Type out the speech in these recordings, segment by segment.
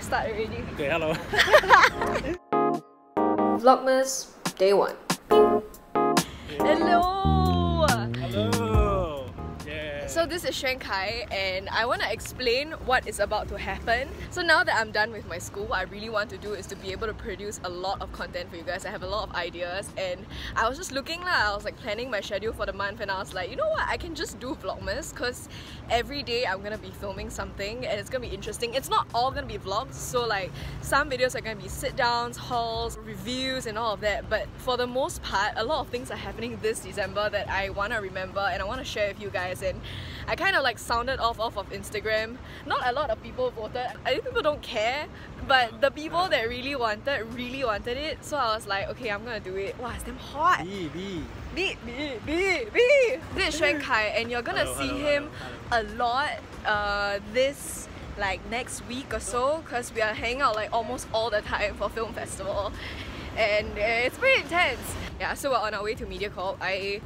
Start already. Okay, hello. Vlogmas day one. Hello! This is Xuan Kai and I want to explain what is about to happen. So now that I'm done with my school, what I really want to do is to be able to produce a lot of content for you guys. I have a lot of ideas and I was just looking lah, I was like planning my schedule for the month and I was like, you know what, I can just do Vlogmas because every day I'm gonna be filming something and it's gonna be interesting. It's not all gonna be vlogs, so like some videos are gonna be sit downs, hauls, reviews and all of that but for the most part, a lot of things are happening this December that I want to remember and I want to share with you guys and I kind of like sounded off off of Instagram. Not a lot of people voted. I think people don't care, but the people that really wanted, really wanted it. So I was like, okay, I'm gonna do it. Wow, it's damn hot. B, B. B, B, B, B. This is Xuan Kai, and you're gonna Hello, see hello, him hello, a lot uh, this like next week or so because we are hanging out like almost all the time for film festival and uh, it's pretty intense yeah so we're on our way to media MediaCorp I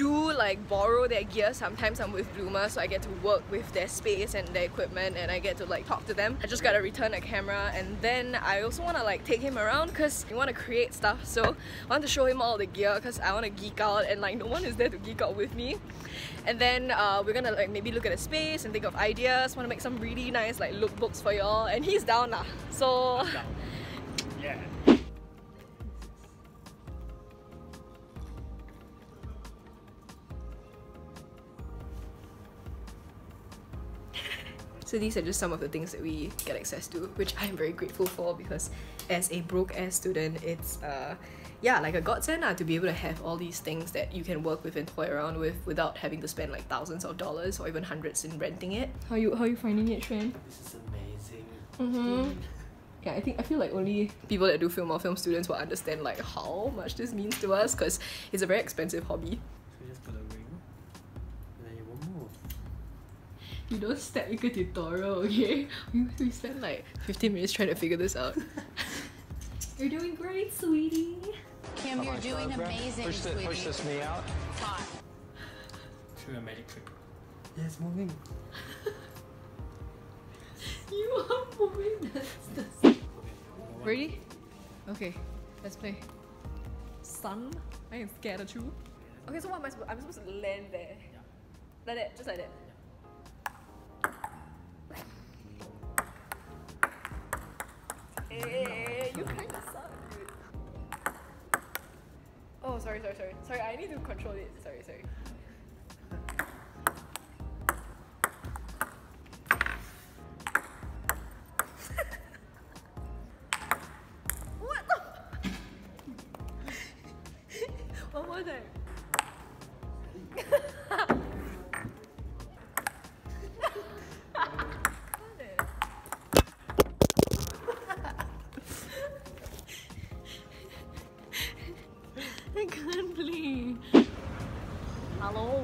do like borrow their gear. Sometimes I'm with Bloomr so I get to work with their space and their equipment and I get to like talk to them. I just gotta return a camera and then I also want to like take him around because want to create stuff. So I want to show him all the gear because I want to geek out and like no one is there to geek out with me. And then uh, we're gonna like maybe look at the space and think of ideas. Want to make some really nice like lookbooks for y'all. And he's down lah. So. Yeah. So these are just some of the things that we get access to, which I'm very grateful for because as a broke ass student, it's uh yeah, like a godsend uh, to be able to have all these things that you can work with and toy around with without having to spend like thousands of dollars or even hundreds in renting it. How you how you finding it, Xuan? This is amazing. Mm-hmm. Yeah, I think I feel like only people that do film or film students will understand like how much this means to us because it's a very expensive hobby. So You don't step into tutorial, okay? We, we spent like 15 minutes trying to figure this out. You're doing great, sweetie. Kim, you're doing amazing, Push, the, sweetie. push this knee out. Hot. Do a magic trick. Yeah, it's moving. You are moving. That's Ready? Okay, let's play. Son, I am scared of you. Okay, so what am I supposed? I'm supposed to land there. Like that, just like that. Hey, you kind of suck, dude. Oh, sorry, sorry, sorry. Sorry, I need to control it. Sorry, sorry. What the? One more time. Hello.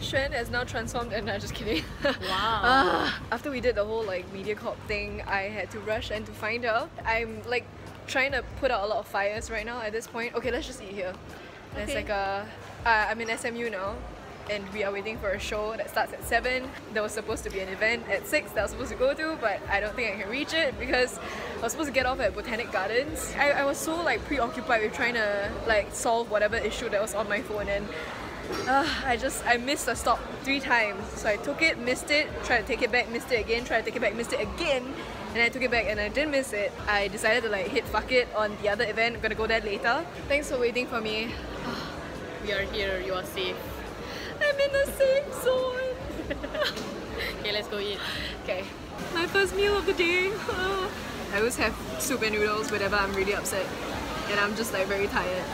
Xuan has now transformed and I'm just kidding. Wow. Ah, after we did the whole like MediaCorp thing, I had to rush and to find her. I'm like trying to put out a lot of fires right now at this point. Okay, let's just eat here. There's Okay. like a, uh, I'm in SMU now and we are waiting for a show that starts at 7. There was supposed to be an event at 6 that I was supposed to go to, but I don't think I can reach it because I was supposed to get off at Botanic Gardens. I, I was so like preoccupied with trying to like solve whatever issue that was on my phone and uh, I just I missed a stop three times. So I took it, missed it, tried to take it back, missed it again, tried to take it back, missed it again, and I took it back and I didn't miss it. I decided to like hit fuck it on the other event. I'm gonna go there later. Thanks for waiting for me. We are here. You are safe. I'm in the safe zone. Okay, let's go eat. okay, my first meal of the day. I always have soup and noodles whenever I'm really upset, and I'm just like very tired.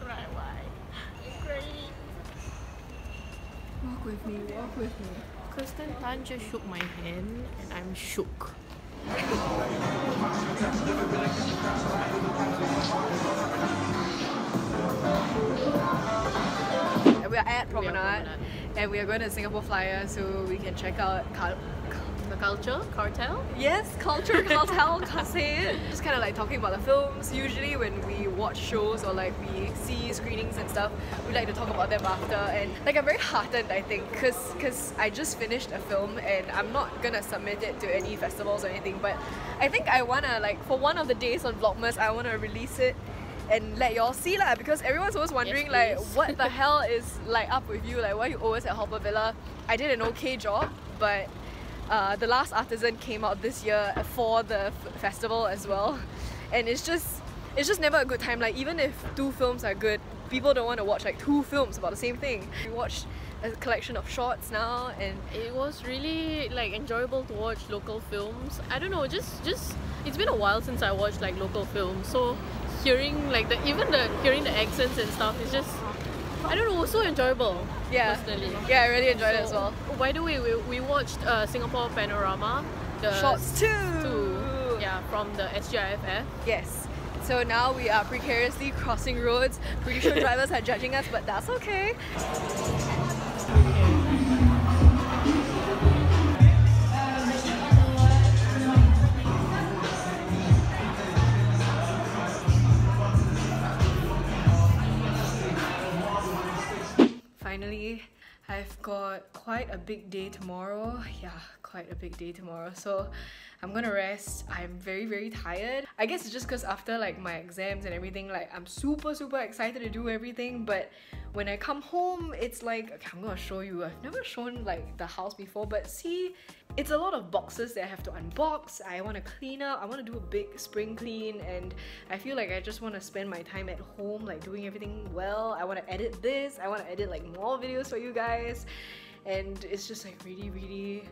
Cry, why? Great. Walk with me, walk with me. Kirsten Tan just shook my hand and I'm shook. We are at We are Promenade, Promenade. and we are going to Singapore Flyer so we can check out Car- the culture cartel. Yes, culture cartel, can say it. Just kind of like talking about the films. Usually when we watch shows or like we see screenings and stuff, we like to talk about them after. And like I'm very heartened, I think, cause cause I just finished a film and I'm not gonna submit it to any festivals or anything. But I think I wanna like for one of the days on Vlogmas, I wanna release it and let y'all see lah because everyone's always wondering Yes, like what the hell is like up with you like why you always at Haw Par Villa I did an okay job but uh, the last artisan came out this year for the festival as well and it's just it's just never a good time like even if two films are good people don't want to watch like two films about the same thing we watched a collection of shorts now and It was really like enjoyable to watch local films. I don't know, just just it's been a while since I watched like local films. So hearing like the even the hearing the accents and stuff is just I don't know, it was so enjoyable. yeah Personally. yeah I really enjoyed it as well oh, By the way, we, we watched uh, Singapore Panorama, the shorts too two, yeah, from the SGIFF. Yes. So now we are precariously crossing roads. Pretty sure drivers are judging us, but that's okay. Finally, I've got quite a big day tomorrow. Yeah, quite a big day tomorrow. So I'm gonna rest. I'm very, very tired. I guess it's just because after like my exams and everything, like I'm super, super excited to do everything. But when I come home, it's like, okay, I'm gonna show you. I've never shown like the house before, but see, it's a lot of boxes that I have to unbox. I wanna clean up. I wanna do a big spring clean, and I feel like I just wanna spend my time at home, like doing everything well. I wanna edit this. I wanna edit like more videos for you guys, and it's just like really, really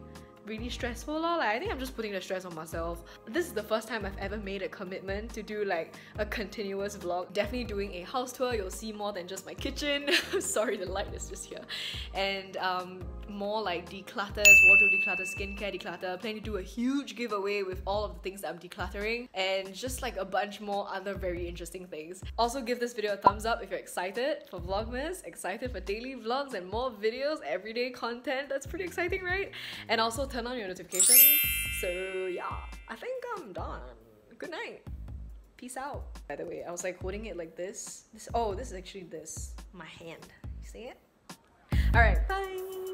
really stressful lor. Like I think I'm just putting the stress on myself. This is the first time I've ever made a commitment to do like a continuous vlog. Definitely doing a house tour. You'll see more than just my kitchen. Sorry, the light is just here. And um, more like declutters, wardrobe declutter, skincare declutter. Planning to do a huge giveaway with all of the things that I'm decluttering and just like a bunch more other very interesting things. Also give this video a thumbs up if you're excited for Vlogmas, excited for daily vlogs and more videos, everyday content. That's pretty exciting, right? And also turn on your notifications. So yeah, I think I'm done. Good night. Peace out. By the way, I was like holding it like this. This oh, this is actually this. My hand. You see it? Alright, bye.